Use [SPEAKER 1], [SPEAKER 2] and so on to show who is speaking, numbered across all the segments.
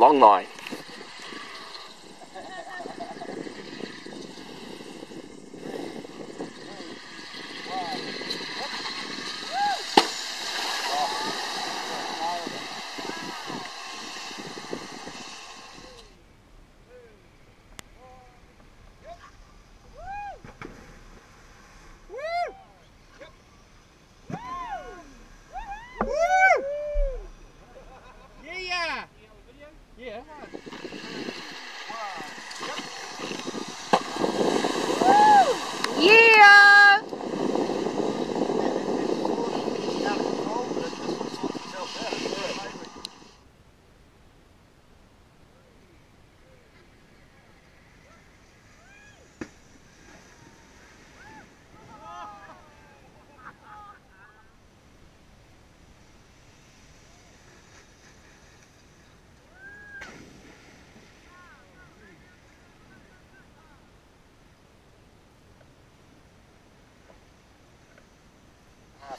[SPEAKER 1] long line.
[SPEAKER 2] Yeah.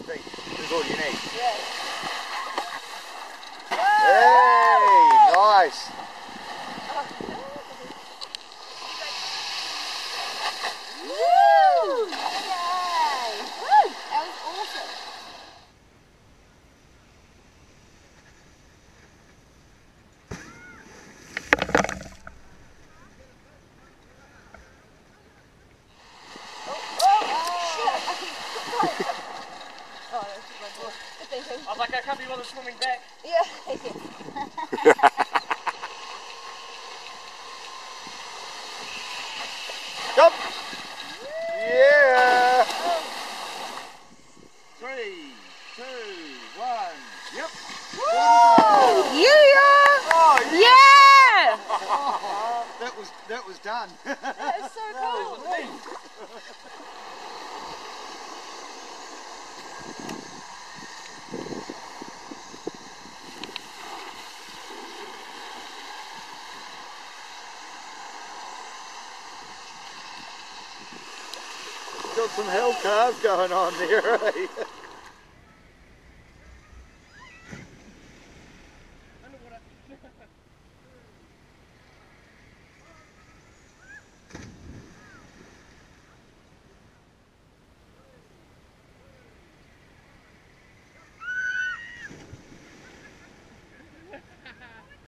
[SPEAKER 3] This is all you need.
[SPEAKER 4] Yeah.
[SPEAKER 3] Hey, nice.
[SPEAKER 4] Woo! Yay! Woo! That was awesome. Oh, oh, shit. Oh, that's just my boy. Thank you.
[SPEAKER 2] I was like, I can't be bothered swimming back.
[SPEAKER 4] Yeah.
[SPEAKER 3] Come. Yeah.
[SPEAKER 2] Three, two, one. Yep.
[SPEAKER 4] Yeah!
[SPEAKER 3] Oh,
[SPEAKER 4] Yeah!
[SPEAKER 3] that was that was done.
[SPEAKER 4] That is so cool.
[SPEAKER 3] got some hell cars going on there, eh?